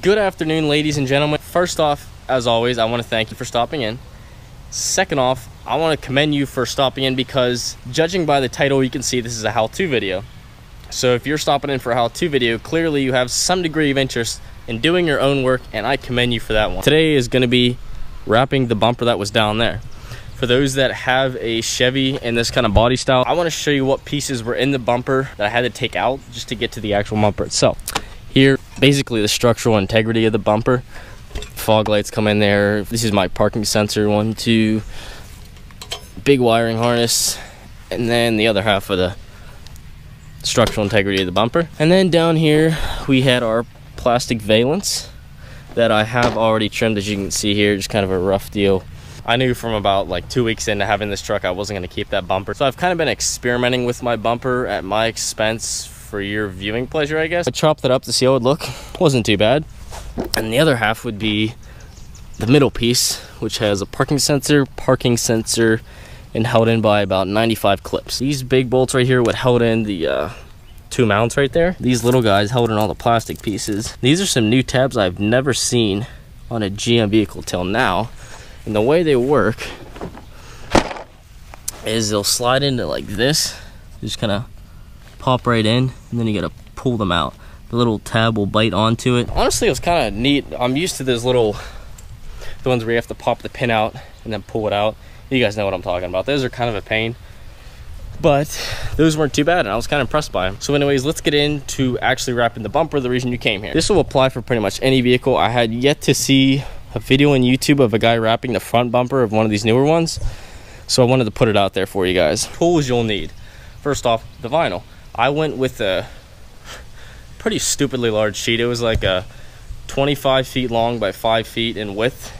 Good afternoon, ladies and gentlemen. First off, as always, I want to thank you for stopping in. Second off, I want to commend you for stopping in because judging by the title, you can see this is a how-to video. So if you're stopping in for a how-to video, clearly you have some degree of interest in doing your own work, and I commend you for that one. Today is going to be wrapping the bumper that was down there. For those that have a Chevy in this kind of body style, I want to show you what pieces were in the bumper that I had to take out just to get to the actual bumper itself. Here, basically the structural integrity of the bumper. Fog lights come in there. This is my parking sensor, one, two, big wiring harness, and then the other half of the structural integrity of the bumper. And then down here, we had our plastic valence that I have already trimmed, as you can see here, just kind of a rough deal. I knew from about like two weeks into having this truck, I wasn't gonna keep that bumper. So I've kind of been experimenting with my bumper at my expense for your viewing pleasure, I guess. I chopped it up to see how it would look. Wasn't too bad. And the other half would be the middle piece, which has a parking sensor, parking sensor, and held in by about 95 clips. These big bolts right here would hold in the uh, two mounts right there. These little guys held in all the plastic pieces. These are some new tabs I've never seen on a GM vehicle till now. And the way they work is they'll slide into like this, just kind of pop right in, and then you gotta pull them out. The little tab will bite onto it. Honestly, it was kind of neat. I'm used to those little, the ones where you have to pop the pin out and then pull it out. You guys know what I'm talking about. Those are kind of a pain, but those weren't too bad, and I was kind of impressed by them. So anyways, let's get into actually wrapping the bumper, the reason you came here. This will apply for pretty much any vehicle. I had yet to see a video on YouTube of a guy wrapping the front bumper of one of these newer ones. So I wanted to put it out there for you guys. Tools you'll need. First off, the vinyl. I went with a pretty stupidly large sheet. It was like a 25 feet long by 5 feet in width.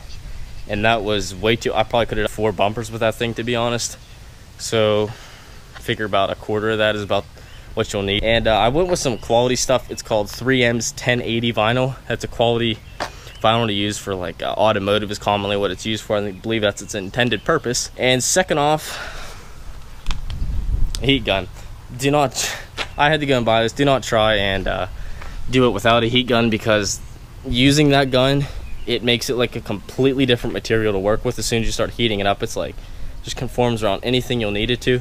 And that was way too... I probably could have four bumpers with that thing, to be honest. So, figure about a quarter of that is about what you'll need. And uh, I went with some quality stuff. It's called 3M's 1080 vinyl. That's a quality vinyl to use for like uh, automotive is commonly what it's used for. I believe that's its intended purpose. And second off, heat gun. Do not i had to go and buy this. Do not try and uh, do it without a heat gun because using that gun it makes it like a completely different material to work with. As soon as you start heating it up it's like just conforms around anything you'll need it to.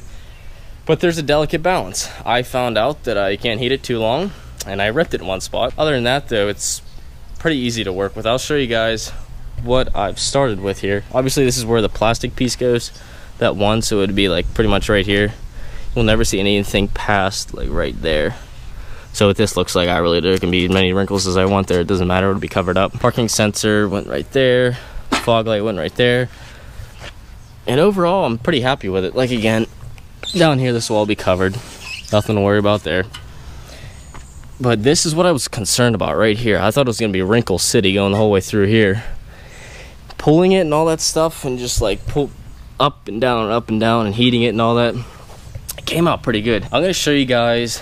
But there's a delicate balance. I found out that i can't heat it too long and i ripped it in one spot. Other than that though it's pretty easy to work with. I'll show you guys what i've started with here. Obviously this is where the plastic piece goes. That one so it would be like pretty much right here. We'll never see anything past like right there. So what this looks like I really there can be as many wrinkles as I want there. It doesn't matter. It'll be covered up. Parking sensor went right there. Fog light went right there. And overall I'm pretty happy with it. Like again down here this will all be covered. Nothing to worry about there but this is what I was concerned about right here I thought it was gonna be wrinkle city going the whole way through here pulling it and all that stuff and just like pull up and down and up and down and heating it and all that It came out pretty good. I'm gonna show you guys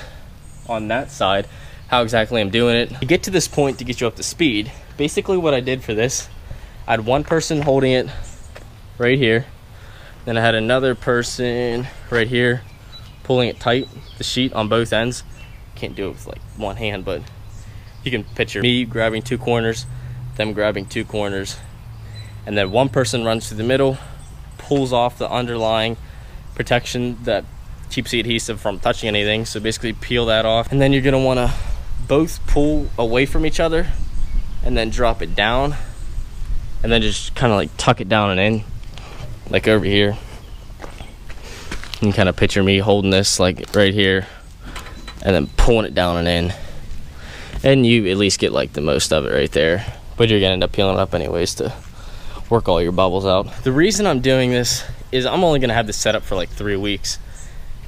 on that side how exactly I'm doing it. To get to this point to get you up to speed, basically what I did for this, I had one person holding it right here. Then I had another person right here pulling it tight, the sheet on both ends. Can't do it with like one hand, but you can picture me grabbing two corners, them grabbing two corners, and then one person runs through the middle, pulls off the underlying protection that keeps the adhesive from touching anything. So basically peel that off. And then you're gonna wanna both pull away from each other and then drop it down. And then just kind of like tuck it down and in, like over here. You can kind of picture me holding this like right here and then pulling it down and in. And you at least get like the most of it right there. But you're gonna end up peeling it up anyways to work all your bubbles out. The reason I'm doing this is I'm only gonna have this set up for like three weeks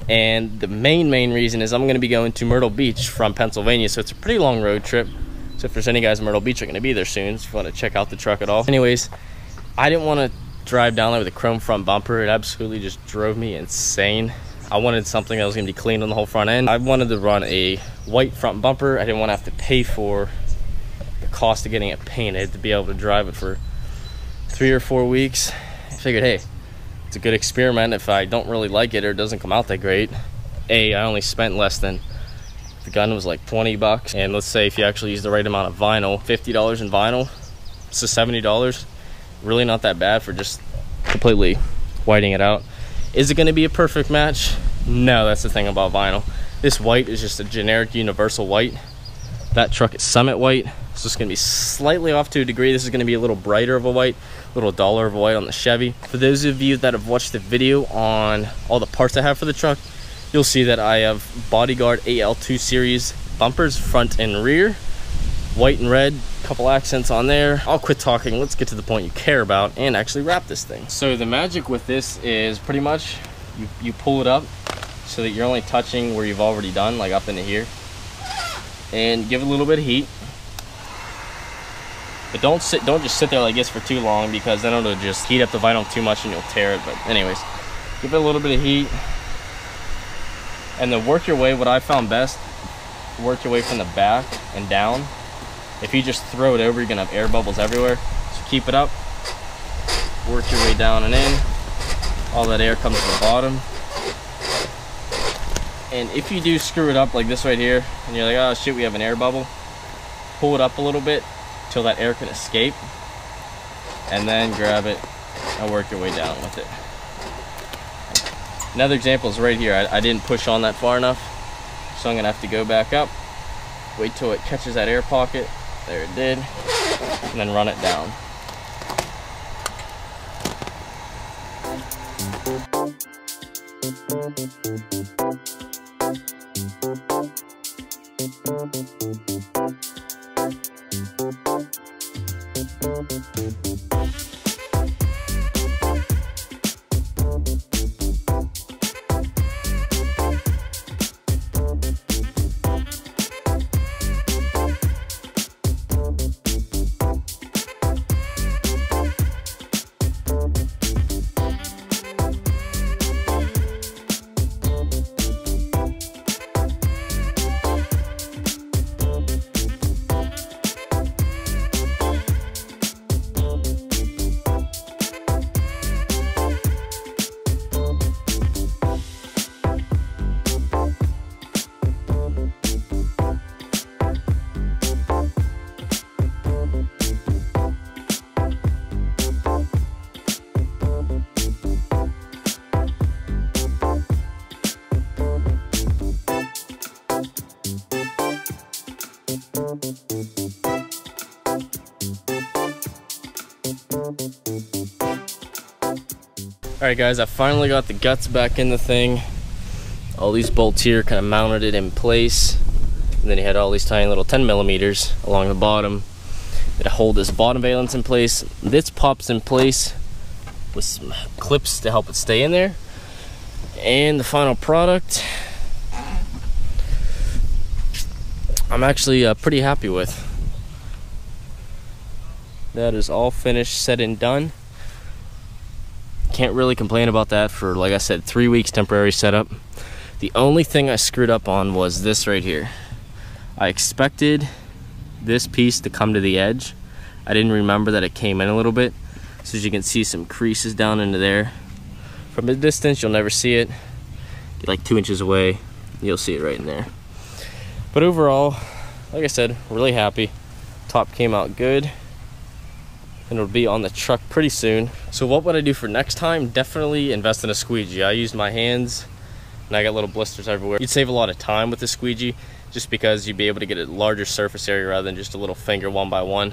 and the main main reason is I'm to be going to Myrtle Beach from Pennsylvania so it's a pretty long road trip so if there's any guys in Myrtle Beach are to be there soon if you want to check out the truck at all anyways I didn't want to drive down there with a chrome front bumper it absolutely just drove me insane I wanted something that was going to be clean on the whole front end. I wanted to run a white front bumper. I didn't want to have to pay for the cost of getting it painted. To be able to drive it for three or four weeks. I figured hey it's a good experiment. If I don't really like it or it doesn't come out that great. A, I only spent less than the gun was like 20 bucks. And let's say if you actually use the right amount of vinyl $50 in vinyl so $70 really not that bad for just completely whiting it out is it going to be a perfect match? No that's the thing about vinyl. This white is just a generic universal white. That truck is summit white. So it's going to be slightly off to a degree. This is going to be a little brighter of a white a little duller of a white on the chevy. For those of you that have watched the video on all the parts i have for the truck you'll see that I have Bodyguard AL2 series bumpers front and rear white and red couple accents on there. I'll quit talking. Let's get to the point you care about and actually wrap this thing. So the magic with this is pretty much you, you pull it up so that you're only touching where you've already done like up into here. And give it a little bit of heat. But don't sit don't just sit there like this for too long because then it'll just heat up the vinyl too much and you'll tear it. But anyways give it a little bit of heat. And then work your way what i found best work your way from the back and down if you just throw it over you're gonna have air bubbles everywhere so keep it up work your way down and in all that air comes to the bottom and if you do screw it up like this right here and you're like oh shit we have an air bubble pull it up a little bit till that air can escape and then grab it and work your way down with it Another example is right here. I, I didn't push on that far enough. So I'm gonna have to go back up, wait till it catches that air pocket. There it did. And then run it down. All right guys, I finally got the guts back in the thing. All these bolts here kind of mounted it in place. And then you had all these tiny little 10 millimeters along the bottom to hold this bottom valence in place. This pops in place with some clips to help it stay in there. And the final product, I'm actually uh, pretty happy with. That is all finished, said and done can't really complain about that for, like I said, three weeks temporary setup. The only thing I screwed up on was this right here. I expected this piece to come to the edge. I didn't remember that it came in a little bit. So as you can see some creases down into there. From a distance, you'll never see it. Like two inches away, you'll see it right in there. But overall, like I said, really happy. Top came out good and it'll be on the truck pretty soon. So what would I do for next time? Definitely invest in a squeegee. I used my hands and I got little blisters everywhere. You'd save a lot of time with the squeegee just because you'd be able to get a larger surface area rather than just a little finger one by one.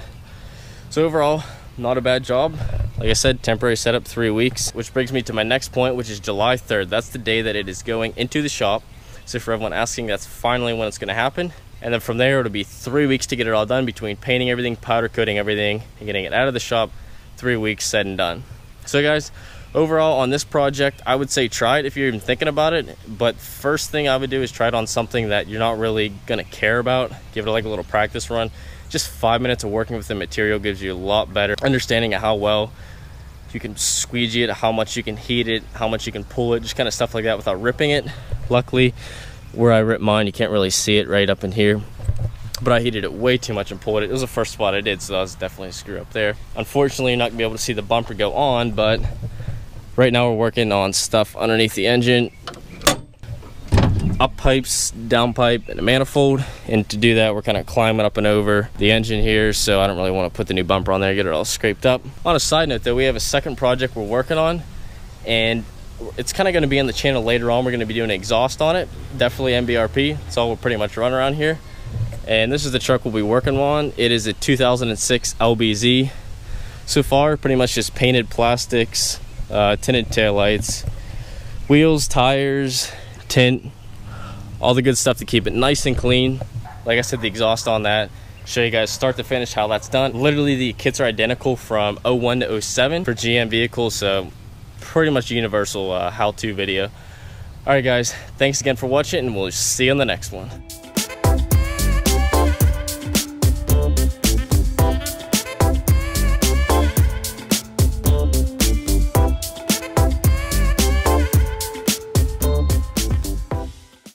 So overall, not a bad job. Like I said, temporary setup three weeks, which brings me to my next point, which is July 3rd. That's the day that it is going into the shop. So for everyone asking, that's finally when it's gonna happen. And then from there, it'll be three weeks to get it all done between painting everything, powder coating everything, and getting it out of the shop. Three weeks said and done. So guys, overall on this project, I would say try it if you're even thinking about it. But first thing I would do is try it on something that you're not really gonna care about. Give it like a little practice run. Just five minutes of working with the material gives you a lot better understanding of how well you can squeegee it, how much you can heat it, how much you can pull it, just kind of stuff like that without ripping it. Luckily, where I ripped mine, you can't really see it right up in here. But I heated it way too much and pulled it. It was the first spot I did, so that was definitely a screw up there. Unfortunately, you're not gonna be able to see the bumper go on, but Right now we're working on stuff underneath the engine, up pipes, down pipe, and a manifold. And to do that, we're kind of climbing up and over the engine here. So I don't really want to put the new bumper on there, get it all scraped up. On a side note though, we have a second project we're working on and it's kind of going to be on the channel later on. We're going to be doing exhaust on it. Definitely MBRP. That's all we'll pretty much run around here. And this is the truck we'll be working on. It is a 2006 LBZ. So far, pretty much just painted plastics, uh, tinted taillights, wheels, tires, tint, all the good stuff to keep it nice and clean. Like I said, the exhaust on that. Show you guys start to finish how that's done. Literally, the kits are identical from 01 to 07 for GM vehicles. So pretty much universal uh, how-to video. All right, guys, thanks again for watching, and we'll see you on the next one.